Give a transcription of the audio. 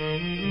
Mm-hmm.